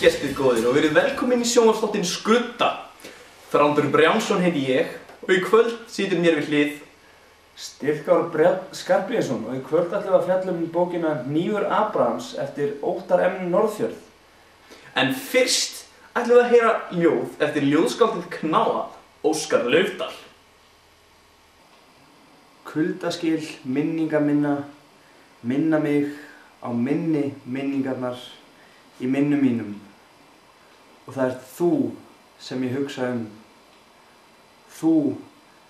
gestið góðir og verið velkomin í sjónvarsþáttinn Skrudda. Þrándur Brjánsson heiti ég og í kvöld situr mér við hlið Styrkár Brjál Skarpíðsson og í kvöld ætlum við að fjalla um bókina Nýfur Abrahams eftir Óttar M. Norðfjörð. En fyrst ætlum við að heyra ljóð eftir ljóðskáldið Knáa, Óskar Laufdal. Kuldaskil, minninga minna, minna mig á minni minningarnar í minnum mínum. Og það er þú sem ég hugsa um, þú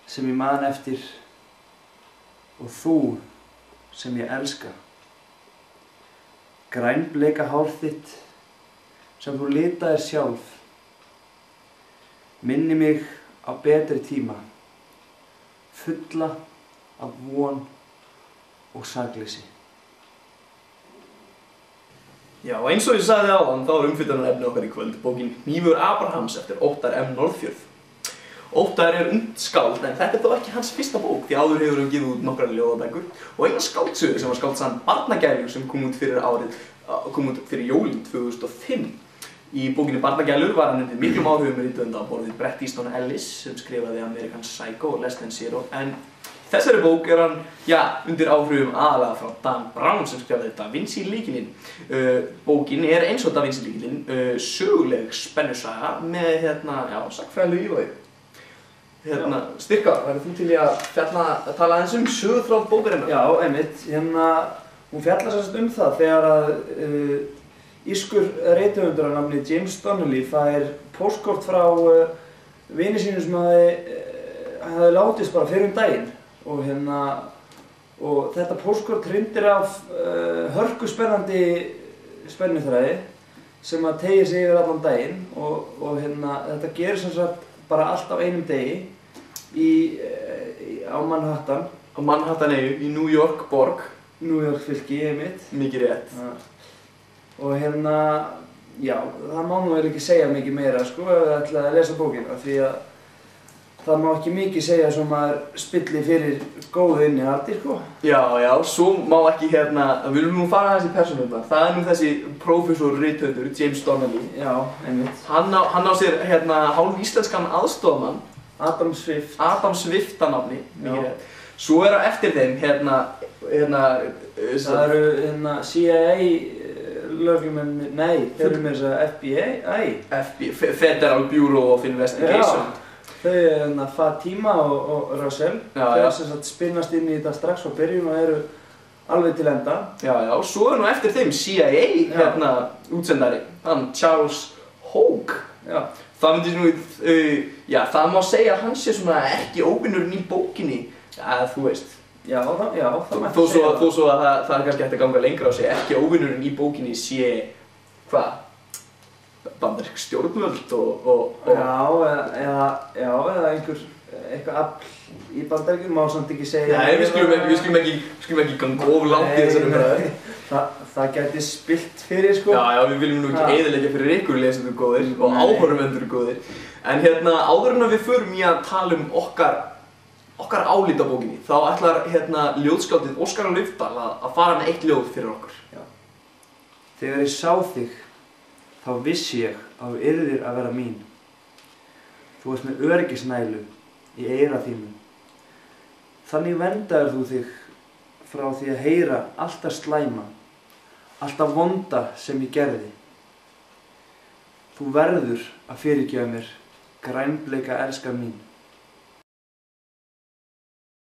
sem ég man eftir og þú sem ég elska. Grænbleika hár þitt sem þú litaðir sjálf minni mig á betri tíma fulla af von og sagleysi. Já, eins og ég sagði áðan þá er umfylgjarnar efni okkar í kvöld bókin Hnífur Abrahams eftir Óttar M. Norðfjörð. Óttar er ungt skáld en þetta er þó ekki hans fyrsta bók því áður hefur hann gefið út nokkra ljóðabækur og eina skáldsögur sem var skáldsagan Barnagælur sem kom út fyrir árið, kom út fyrir jólinn 2005. Í bókinni Barnagælur var hann undir miklum áhugum í dönda á borðið Bret Easton Ellis sem skrifaði American Psycho og Than Zero en þessari bók er hann, já, undir áhrifum aðalega frá Dan Brown sem skrifaði Da Vinci líkilinn. Uh, bókin er eins og Da Vinci líkilinn, uh, söguleg spennusaga með, hérna, já, sagfræðilegu ívæði. Hérna, Styrkar, værið þú til í að fjalla að tala aðeins um sögutráð bókarinnar? Já, einmitt, hérna, hún fjallar sérst um það þegar að uh, ískur reytuhundur af namni James Donnelly fær póskort frá uh, vini sínu sem hafi, uh, hafi látist bara fyrir um daginn og hérna, og þetta póskort hrindir af uh, hörku spennandi spennuþræði sem að tegir sig yfir allan daginn og, og hérna, þetta gerir sem sagt bara allt á einum degi í, uh, í, á Manhattan, Á Manhattan eigu í New York borg, New York fylki, einmitt. mikið rétt. Ja. Og hérna, já, það má nú eiginlega ekki segja mikið meira sko ef við ætlaði að lesa bókina því að það má ekki mikið segja sem maður spilli fyrir góðu innihaldi sko. Já, já, svo má ekki hérna, við viljum nú fara aðeins í persónumna. Það er nú þessi prófessor rithöndur, James Donnelly. Já, einmitt. Hann á, hann á sér hérna hálf íslenskan aðstofamann, Adam Swift. Adam Swift að nafni, mikið Já. rétt. Svo er á eftir þeim hérna, hérna, uh, Það eru hérna CIA löglumenn, nei, þeir eru með þess að FBI, æ. FB, Fe- Federal Bureau of Investigation. Þau eru hérna Fatima og, og já. sem sagt spinnast inn í þetta strax á byrjun og eru alveg til enda. Já, já, svo er nú eftir þeim CIA, hérna, útsendari, hann Charles Hogue. Já. Það myndi nú, uh, já, það má segja að hann sé svona ekki óvinnurinn í bókinni, já, þú veist. Já, það, já, það mætti segja þó svo að það, það er kannski hægt að ganga lengra á sig, ekki óvinnurinn í bókinni sé, hvað, bandarísk stjórnvöld og, og, og Já, eða, eða, já, eða einhver, eitthvað afl í bandaríkjum má samt ekki segja Nei, við skulum ekki, við skulum ekki, við skulum ekki ganga of langt í þessari umræðu. Þa, það gæti spilt fyrir, sko. Já, já, við viljum nú ekki eðilegja fyrir ykkur lesendur góðir og Nei. áhörvendur góðir. En hérna, áður en að við förum í að tala um okkar, okkar álít á bókinni, þá ætlar hérna ljóðskáldið Óskar Laufdal að, að fara með eitt ljóð fyrir okkur. Þegar ég sá þig, þá vissi ég að þú yrðir að vera mín. Þú varst með öryggisnælu í eira þínu. Þannig vendaður þú þig frá því að heyra alltaf slæma, alltaf vonda sem ég gerði. Þú verður að fyrirgefa mér grænbleika elskar mín.